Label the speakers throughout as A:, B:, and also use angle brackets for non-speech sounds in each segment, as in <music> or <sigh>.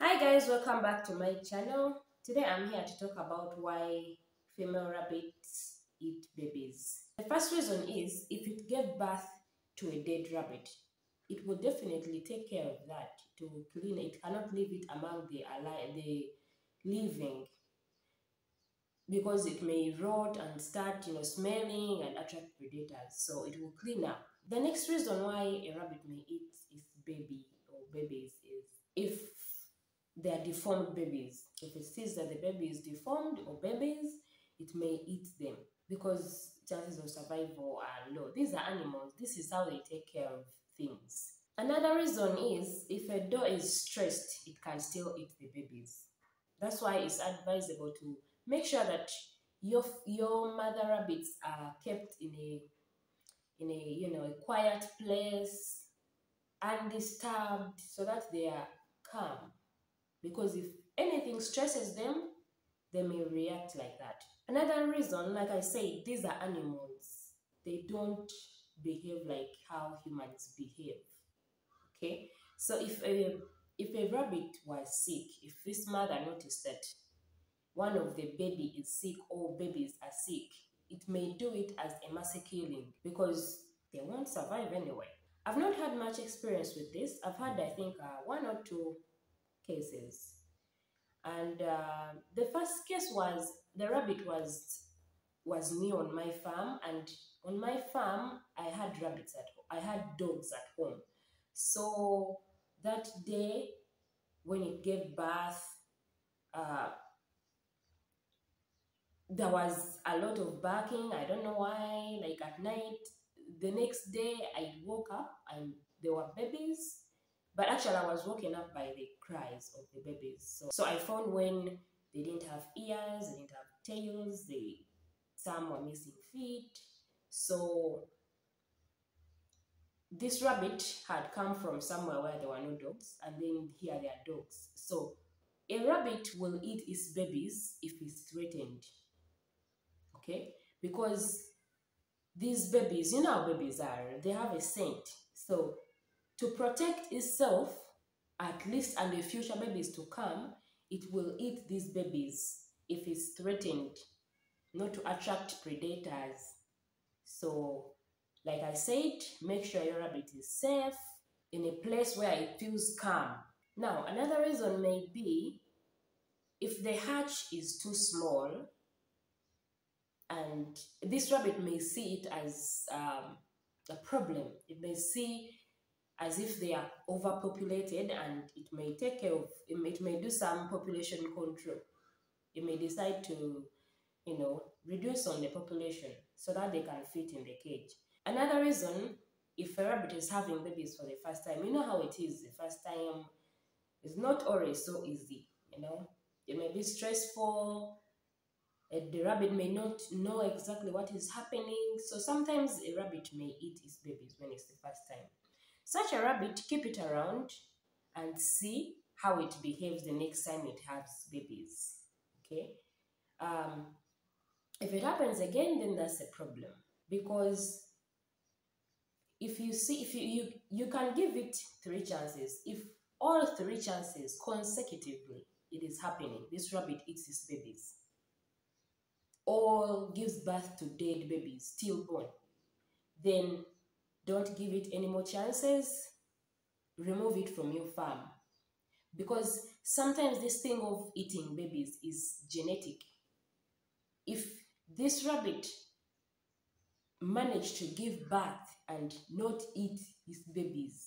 A: Hi guys, welcome back to my channel. Today I'm here to talk about why female rabbits eat babies. The first reason is if it gave birth to a dead rabbit, it will definitely take care of that to clean it. Cannot leave it among the alive, the living because it may rot and start you know smelling and attract predators so it will clean up the next reason why a rabbit may eat its baby or babies is if they are deformed babies. If it sees that the baby is deformed or babies it may eat them because chances of survival are low. These are animals. This is how they take care of things. Another reason is if a dog is stressed it can still eat the babies. That's why it's advisable to make sure that your your mother rabbits are kept in a in a you know a quiet place undisturbed so that they are calm because if anything stresses them they may react like that another reason like i said these are animals they don't behave like how humans behave okay so if a if a rabbit was sick if this mother noticed that one of the baby is sick or babies are sick, it may do it as a mass killing because they won't survive anyway. I've not had much experience with this. I've had, I think, uh, one or two cases. And uh, the first case was the rabbit was was new on my farm, and on my farm I had rabbits at. I had dogs at home. So that day when it gave birth, uh, there was a lot of barking. I don't know why. Like at night, the next day I woke up and there were babies. But actually, I was woken up by the cries of the babies. So, so I found when they didn't have ears, they didn't have tails, they some were missing feet. So this rabbit had come from somewhere where there were no dogs, and then here there are dogs. So a rabbit will eat its babies if it's threatened okay because these babies you know how babies are they have a scent so to protect itself at least and the future babies to come it will eat these babies if it's threatened not to attract predators so like i said make sure your rabbit is safe in a place where it feels calm now another reason may be if the hatch is too small and this rabbit may see it as um, a problem. It may see as if they are overpopulated and it may take care of, it may, it may do some population control. It may decide to, you know, reduce on the population so that they can fit in the cage. Another reason, if a rabbit is having babies for the first time, you know how it is the first time, it's not always so easy, you know. It may be stressful, the rabbit may not know exactly what is happening. So sometimes a rabbit may eat its babies when it's the first time. Such a rabbit, keep it around and see how it behaves the next time it has babies. Okay. Um, if it happens again, then that's a problem because if you see, if you, you you can give it three chances. If all three chances consecutively it is happening, this rabbit eats its babies or gives birth to dead babies, stillborn, then don't give it any more chances. Remove it from your farm. Because sometimes this thing of eating babies is genetic. If this rabbit managed to give birth and not eat his babies,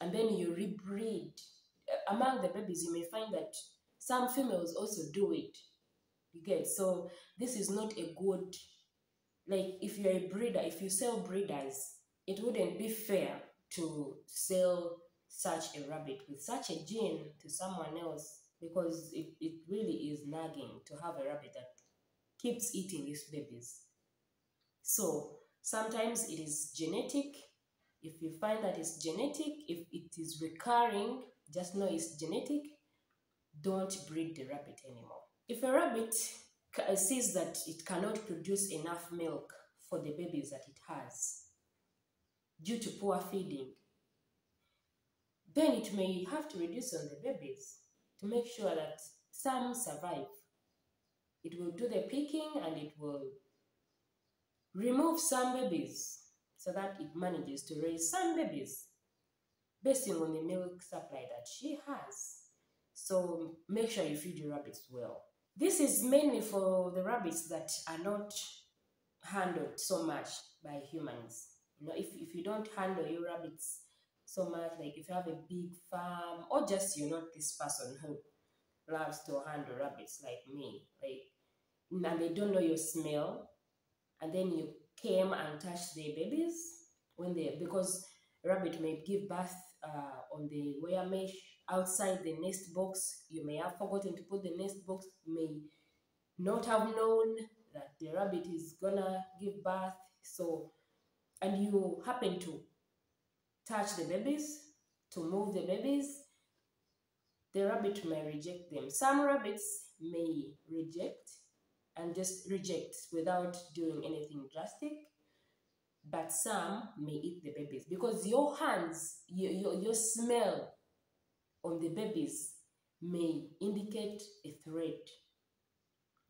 A: and then you rebreed, uh, among the babies, you may find that some females also do it you get so this is not a good like if you're a breeder, if you sell breeders, it wouldn't be fair to sell such a rabbit with such a gene to someone else because it, it really is nagging to have a rabbit that keeps eating its babies. So sometimes it is genetic. If you find that it's genetic, if it is recurring, just know it's genetic. Don't breed the rabbit anymore. If a rabbit Uh, sees that it cannot produce enough milk for the babies that it has due to poor feeding, then it may have to reduce on the babies to make sure that some survive. It will do the picking and it will remove some babies so that it manages to raise some babies based on the milk supply that she has. So make sure you feed your rabbits well. This is mainly for the rabbits that are not handled so much by humans. You know, if, if you don't handle your rabbits so much, like if you have a big farm, or just you're not this person who loves to handle rabbits like me, like and they don't know your smell, and then you came and touched their babies when they because rabbit may give birth uh, on the wire mesh outside the nest box. You may have forgotten to put the nest box, may not have known that the rabbit is gonna give birth. So, and you happen to touch the babies, to move the babies, the rabbit may reject them. Some rabbits may reject and just reject without doing anything drastic but some may eat the babies. Because your hands your, your, your smell on the babies may indicate a threat.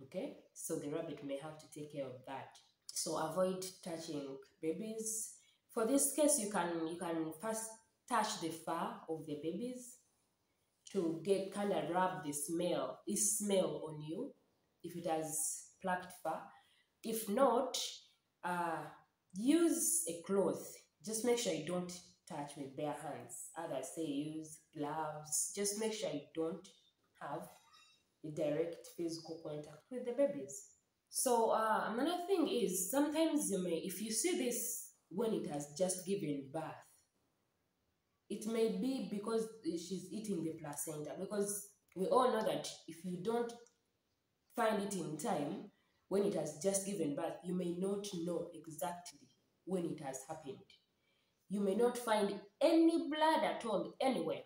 A: Okay? So the rabbit may have to take care of that. So avoid touching babies. For this case you can you can first touch the fur of the babies to get kind of rub the smell is smell on you if it has plucked fur. If not uh use a cloth. Just make sure you don't touch with bare hands. Others say use gloves. Just make sure you don't have a direct physical contact with the babies. So uh, another thing is sometimes you may if you see this when it has just given birth it may be because she's eating the placenta. Because we all know that if you don't find it in time when it has just given birth you may not know exactly when it has happened. You may not find any blood at all anywhere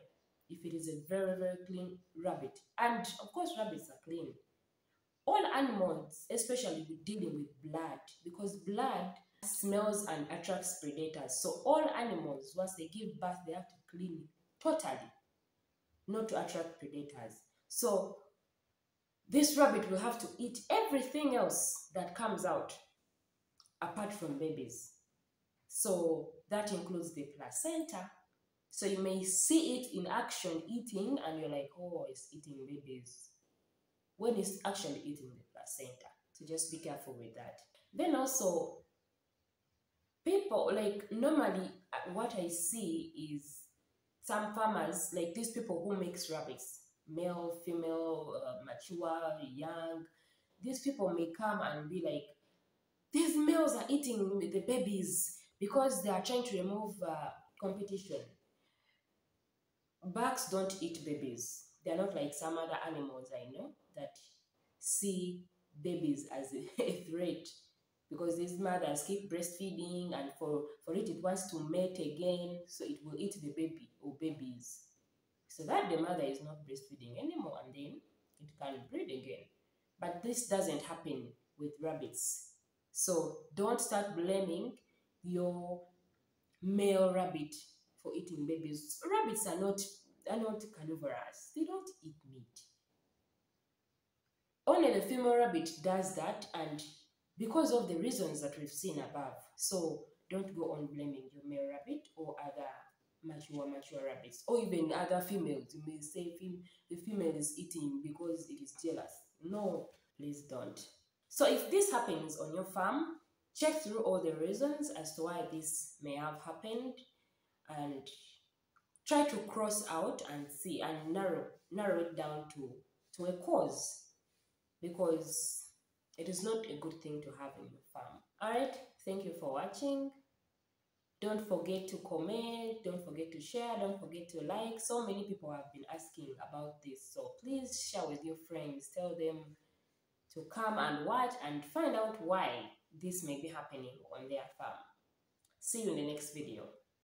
A: if it is a very, very clean rabbit. And of course, rabbits are clean. All animals, especially with dealing with blood, because blood smells and attracts predators. So all animals, once they give birth, they have to clean totally, not to attract predators. So this rabbit will have to eat everything else that comes out apart from babies. So that includes the placenta. So you may see it in action eating, and you're like, oh, it's eating babies. When it's actually eating the placenta. So just be careful with that. Then also, people, like, normally uh, what I see is some farmers, like these people who makes rabbits, male, female, uh, mature, young, these people may come and be like, these males are eating the babies because they are trying to remove uh, competition. Bucks don't eat babies. They are not like some other animals I know that see babies as <laughs> a threat because these mothers keep breastfeeding and for, for it it wants to mate again so it will eat the baby or babies so that the mother is not breastfeeding anymore and then it can breed again but this doesn't happen with rabbits so don't start blaming your male rabbit for eating babies. Rabbits are not are not carnivorous. They don't eat meat. Only the female rabbit does that and because of the reasons that we've seen above. So don't go on blaming your male rabbit or other mature mature rabbits or even other females. You may say the female is eating because it is jealous. No, please don't. So if this happens on your farm, check through all the reasons as to why this may have happened and try to cross out and see and narrow narrow it down to to a cause because it is not a good thing to have in your farm. All right thank you for watching. Don't forget to comment don't forget to share don't forget to like. So many people have been asking about this. So please share with your friends. Tell them to come and watch and find out why this may be happening on their farm. See you in the next video.